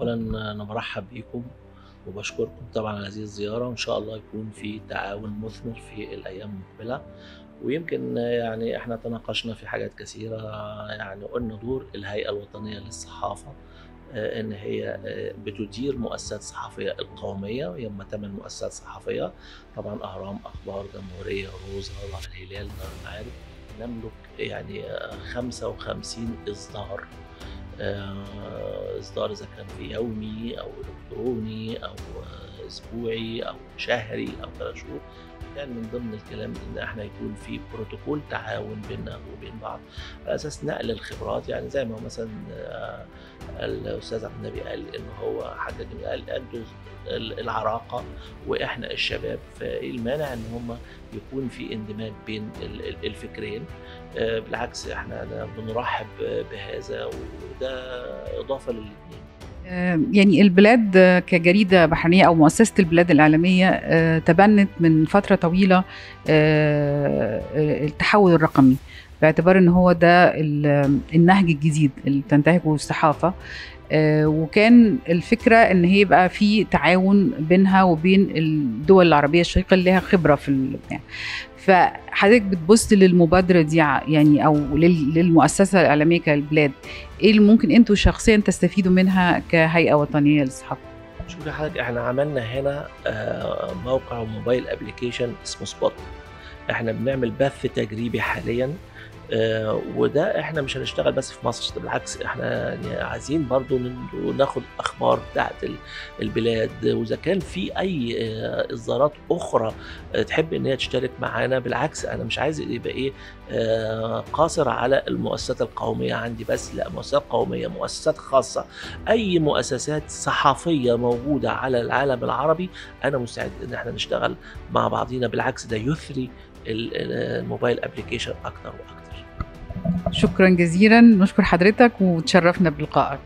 اولا أنا برحب بيكم وبشكركم طبعا على هذه الزيارة وإن شاء الله يكون في تعاون مثمر في الأيام المقبلة. ويمكن يعني إحنا تناقشنا في حاجات كثيرة يعني قلنا دور الهيئة الوطنية للصحافة آه، إن هي آه، بتدير مؤسسات صحفيه القومية هم ثمان مؤسسات صحفيه طبعا أهرام أخبار جمهورية روزا وعلى الهلال دار المعارف نملك يعني آه، 55 إصدار. اصدار إذا كان يومي أو الكتروني أو آه، أسبوعي أو شهري أو ثلاث شهور كان من ضمن الكلام إن إحنا يكون في بروتوكول تعاون بيننا وبين بعض. على أساس نقل الخبرات يعني زي ما مثلا آه، الأستاذ عبد النبي قال إن هو جميله قال أنتوا العراقة وإحنا الشباب فإيه المانع إن هم يكون في اندماج بين ال- ال- الفكرين. آه، بالعكس إحنا بنرحب بهذا وده إضافة للاثنين يعني البلاد آه، كجريدة بحرية أو مؤسسة البلاد الإعلامية آه، تبنت من فترة طويلة آه، آه، التحول الرقمي باعتبار إن هو ده ال- النهج الجديد اللي تنتهجه الصحافة. آه، وكان الفكرة إن هي يبقى في تعاون بينها وبين الدول العربية الشقيقه اللي لها خبرة في البتاع فحضرتك بتبص للمبادرة دي يعني أو لل- للمؤسسة الاعلاميه كالبلاد إيه اللي ممكن أنتوا شخصيا تستفيدوا منها كهيئة وطنية للصحافة؟ شوفي حضرتك إحنا عملنا هنا آه، موقع mobile application اسمه سبوت إحنا بنعمل بث تجريبي حاليا وده إحنا مش هنشتغل بس في مصر ده بالعكس إحنا يعني عايزين برضو ناخد أخبار بتاعت ال- البلاد. وإذا كان في أي آه، إصدارات أخرى آه، تحب إن هي تشترك معانا بالعكس أنا مش عايز يبقى إيه آه، قاصر على المؤسسات القومية عندي بس لا مؤسسات قومية مؤسسات خاصة. أي مؤسسات صحفية موجودة على العالم العربي أنا مستعد إن إحنا نشتغل مع بعضينا بالعكس ده يثري الموبايل ابلكيشن أكتر وأكتر شكرا جزيلا. نشكر حضرتك وتشرفنا بلقائك.